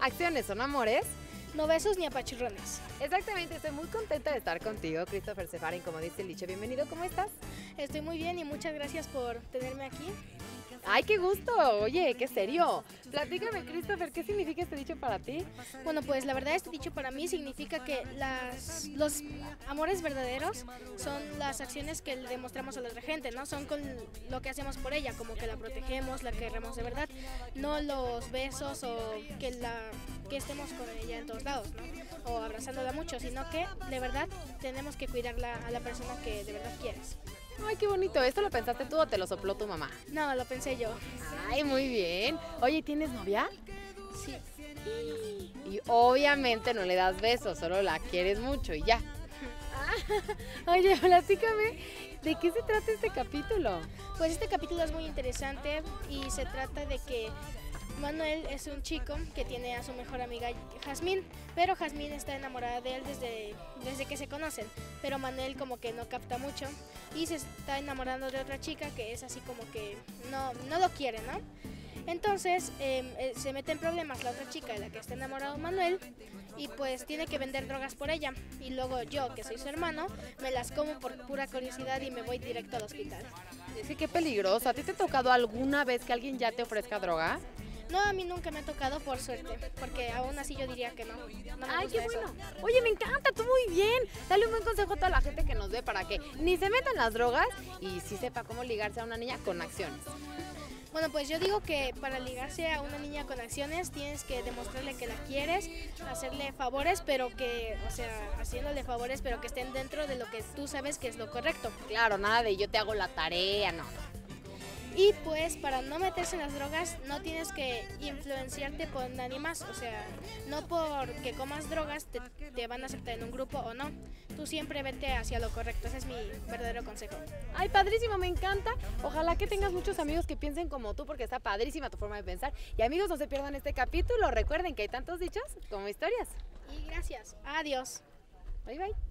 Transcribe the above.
Acciones son amores. No besos ni apachurrones. Exactamente, estoy muy contenta de estar contigo, Christopher Sefarin, como dice el dicho. Bienvenido, ¿cómo estás? Estoy muy bien y muchas gracias por tenerme aquí. ¡Ay, qué gusto! Oye, qué serio. Platícame, Christopher, ¿qué significa este dicho para ti? Bueno, pues la verdad este dicho para mí significa que las, los amores verdaderos son las acciones que le demostramos a la gente, ¿no? Son con lo que hacemos por ella, como que la protegemos, la queremos de verdad, no los besos o que estemos con ella en todos lados, ¿no? O abrazándola mucho, sino que de verdad tenemos que cuidarla a la persona que de verdad quieres. Ay, qué bonito. ¿Esto lo pensaste tú o te lo sopló tu mamá? No, lo pensé yo. Ay, muy bien. Oye, ¿tienes novia? Sí. Y obviamente no le das besos, solo la quieres mucho y ya. Oye, platícame, ¿de qué se trata este capítulo? Pues este capítulo es muy interesante y se trata de que Manuel es un chico que tiene a su mejor amiga Jazmín, pero Jazmín está enamorada de él desde, desde que se conocen, pero Manuel como que no capta mucho y se está enamorando de otra chica que es así como que no, no lo quiere, ¿no? Entonces em, eh, se mete en problemas la otra chica de la que está enamorado Manuel y pues tiene que vender drogas por ella. Y luego yo, que soy su hermano, me las como por pura curiosidad y me voy directo al hospital. Es que peligroso. ¿A ti te ha tocado alguna vez que alguien ya te ofrezca droga? No, a mí nunca me ha tocado por suerte, porque aún así yo diría que no. Ay, qué eso. bueno. Oye, me encanta, tú muy bien. Dale un buen consejo a toda la gente que nos ve para que ni se metan las drogas y sí sepa cómo ligarse a una niña con acciones. Bueno, pues yo digo que para ligarse a una niña con acciones tienes que demostrarle que la quieres, hacerle favores, pero que, o sea, haciéndole favores, pero que estén dentro de lo que tú sabes que es lo correcto. Claro, nada de yo te hago la tarea, no. Y pues para no meterse en las drogas no tienes que influenciarte con nadie más, o sea, no porque comas drogas te, te van a aceptar en un grupo o no. Tú siempre vete hacia lo correcto, ese es mi verdadero consejo. Ay, padrísimo, me encanta. Ojalá que tengas muchos amigos que piensen como tú, porque está padrísima tu forma de pensar. Y amigos, no se pierdan este capítulo. Recuerden que hay tantos dichos como historias. Y gracias. Adiós. Bye, bye.